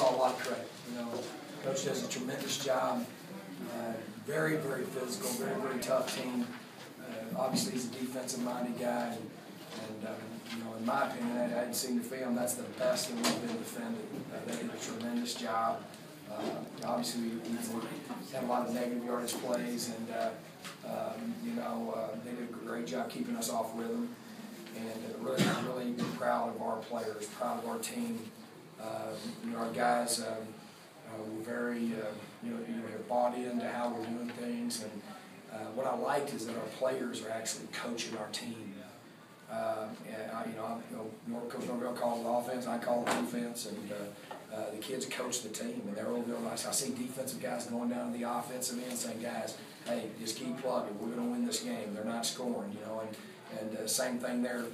a lot of credit. You know, coach does a tremendous job. Uh, very, very physical, very, very tough team. Uh, obviously, he's a defensive-minded guy, and, and um, you know, in my opinion, I, I hadn't seen the film. That's the best that we've been defended. Uh, they did a tremendous job. Uh, obviously, we, we had a lot of negative yardage plays, and uh, um, you know, uh, they did a great job keeping us off rhythm. And really, really proud of our players, proud of our team. Uh, you know, our guys um, uh, were very, uh, you know, you know, bought into how we're doing things. And uh, what I liked is that our players are actually coaching our team. Uh, and I, you know, you know, Coach Norvell calls the offense, I call the defense, and uh, the kids coach the team. And they're over there. I see defensive guys going down to the offensive end saying, "Guys, hey, just keep plugging. We're going to win this game. They're not scoring, you know." And and uh, same thing there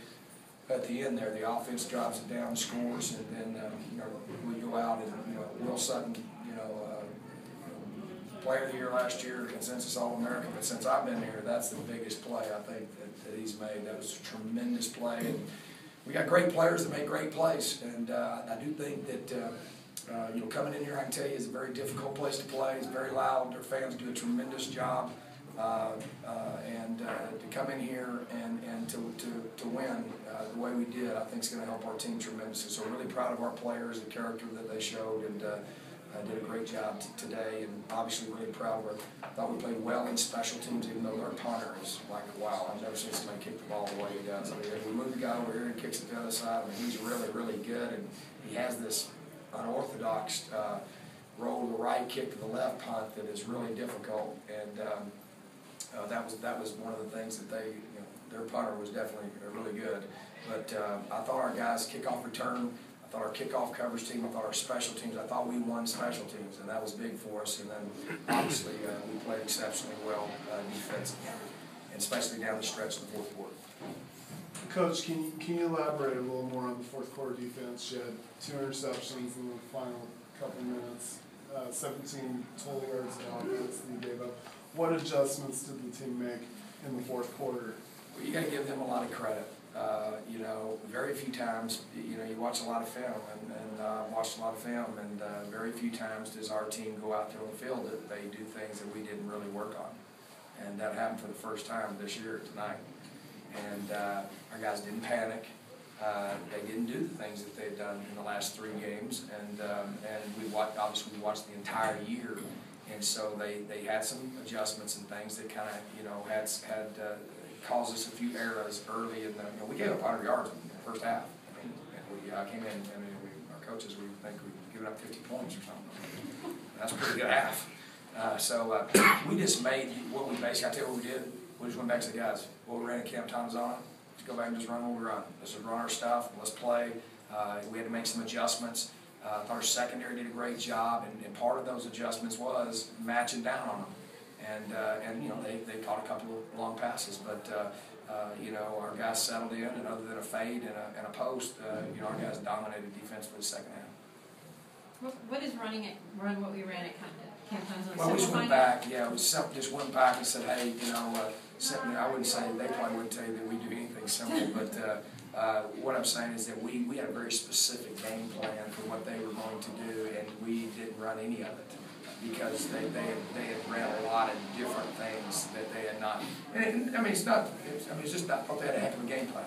at the end there. The offense drives it down, scores, and then um, you know we go out and you know Will Sutton, you know. Uh, Player of the year last year, consensus All American. But since I've been here, that's the biggest play I think that, that he's made. That was a tremendous play. And we got great players that make great plays, and uh, I do think that. Uh, uh, you know, coming in here, I can tell you, is a very difficult place to play. It's very loud. Their fans do a tremendous job. Uh, uh, and uh, to come in here and, and to, to, to win the way we did, I think is going to help our team tremendously. So we're really proud of our players, the character that they showed, and did a great job today. And obviously really proud our, thought we played well in special teams, even though our punter is like, wow, I've never seen somebody kick the ball the way he does. I mean, we move the guy over here and kicks it the other side. I mean, he's really, really good, and he has this unorthodox uh, roll to the right, kick to the left punt that is really difficult. And um, uh, that was that was one of the things that they, you know, their punter was definitely really good. But uh, I thought our guys kickoff return, I thought our kickoff coverage team, I thought our special teams, I thought we won special teams, and that was big for us. And then obviously uh, we played exceptionally well uh, defensively, and especially down the stretch in the fourth quarter. Coach, can you, can you elaborate a little more on the fourth quarter defense? You had two interceptions in the final couple minutes, uh, 17 total yards of offense that you gave up. What adjustments did the team make in the fourth quarter? Well, you got to give them a lot of credit. Uh, you know, very few times, you know, you watch a lot of film and, and uh, watched a lot of film, and uh, very few times does our team go out there on the field that they do things that we didn't really work on. And that happened for the first time this year tonight. And uh, our guys didn't panic. Uh, they didn't do the things that they'd done in the last three games, and um, and we watched, obviously we watched the entire year, and so they, they had some adjustments and things that kind of you know had had uh, caused us a few errors early in the you know we gave up 100 yards in the first half. I mean, and we uh, came in and we, our coaches we think we given up 50 points or something. That's a pretty good half. Uh, so uh, we just made what we basically I tell you what we did. We just went back to the guys. What we ran at Camp Thomas on just go back and just run what we run. Let's run our stuff. Let's play. Uh, we had to make some adjustments. Uh, our secondary did a great job, and, and, part of those adjustments was matching down on them. And, uh, and you know, they, they caught a couple of long passes, but, uh, uh, you know, our guys settled in, and other than a fade and a, and a post, uh, you know, our guys dominated defense for the second half. What, what is running it, run what we ran at Camp Thomas? Well, we just went back, yeah, we just went back and said, hey, you know, I wouldn't say, they probably wouldn't tell you that we do anything simple, but uh, what I'm saying is that we, we had a very specific game plan for what they were going to do, and we didn't run any of it because they, they, they had ran a lot of different things that they had not. And it, I mean, it's not. It's, I mean, it's just not. They had a heck of a game plan,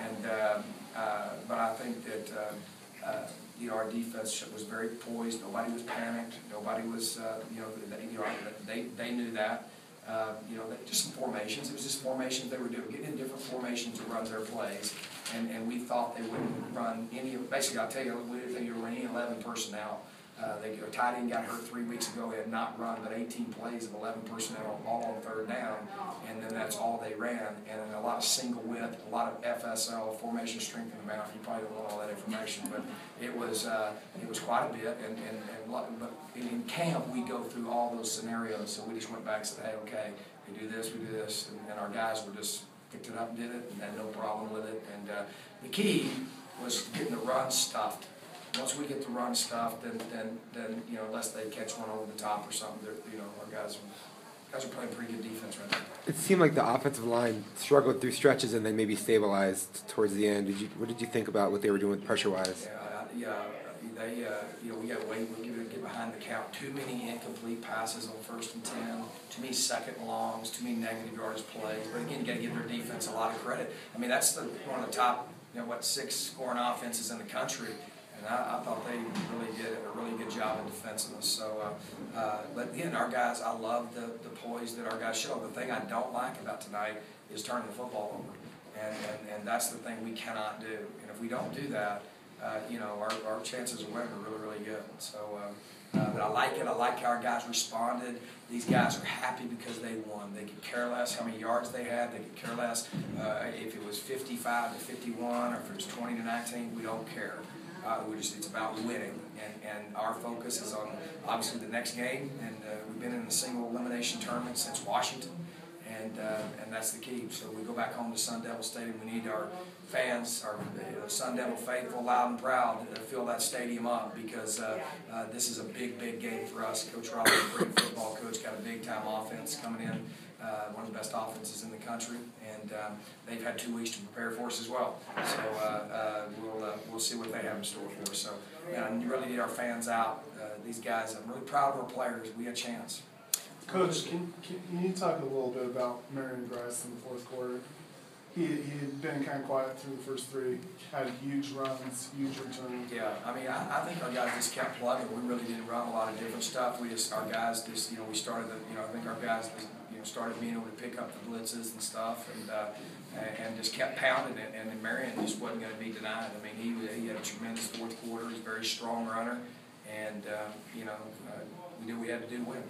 and uh, uh, but I think that. Uh, uh, you know, our defense was very poised. Nobody was panicked. Nobody was, uh, you know, they, you know, they, they knew that. Uh, you know, just some formations. It was just formations they were doing, getting in different formations to run their plays. And, and we thought they wouldn't run any, basically I'll tell you, we didn't think you were running 11 personnel. Uh, tight end got hurt three weeks ago. They had not run but 18 plays of 11 personnel, all on third down, and then that's all they ran. And a lot of single width, a lot of FSL, formation strength in the mount. You probably don't want all that information, but it was uh, it was quite a bit. And, and, and but in camp, we go through all those scenarios. So we just went back and said, hey, okay, we do this, we do this, and, and our guys were just picked it up and did it, and had no problem with it. And uh, the key was getting the run stuffed once we get the run stuff, then, then, then, you know, unless they catch one over the top or something, they're, you know, our guys are, guys are playing pretty good defense right now. It seemed like the offensive line struggled through stretches and then maybe stabilized towards the end. Did you, what did you think about what they were doing pressure wise? Yeah, yeah. they, uh, you know, we gotta wait, we gotta get behind the count. Too many incomplete passes on first and ten, too many second and longs, too many negative yardage plays. But again, you gotta give their defense a lot of credit. I mean, that's the, one of the top, you know, what, six scoring offenses in the country. And I, I thought they really did a really good job in defensing us. So, uh, uh, but again, our guys, I love the, the poise that our guys show. The thing I don't like about tonight is turning the football over. And, and, and that's the thing we cannot do. And if we don't do that, uh, you know, our, our chances of winning are really, really good. So, um, uh, but I like it. I like how our guys responded. These guys are happy because they won. They could care less how many yards they had. They could care less uh, if it was 55 to 51 or if it was 20 to 19. We don't care. Uh, we just, it's about winning, and, and our focus is on obviously the next game. And uh, we've been in a single elimination tournament since Washington, and uh, and that's the key. So we go back home to Sun Devil Stadium. We need our fans, our uh, Sun Devil faithful, loud and proud, to fill that stadium up because uh, uh, this is a big, big game for us. Coach Robert, great football coach, got a big time offense coming in. Uh, one of the best offenses in the country, and um, they've had two weeks to prepare for us as well. So uh, uh, we'll uh, we'll see what they have in store for us. So you really need our fans out. Uh, these guys, I'm really proud of our players. We had a chance. Coach, can, can you talk a little bit about Marion Grice in the fourth quarter? He, he had been kind of quiet through the first three, had huge runs, huge returns. Yeah, I mean, I, I think our guys just kept plugging. We really didn't run a lot of different stuff. We just, our guys just, you know, we started, the, you know, I think our guys, know, started being able to pick up the blitzes and stuff, and uh, and, just kept pounding it. And Marion just wasn't going to be denied. I mean, he he had a tremendous fourth quarter. He's a very strong runner, and um, you know, uh, we knew we had to do win.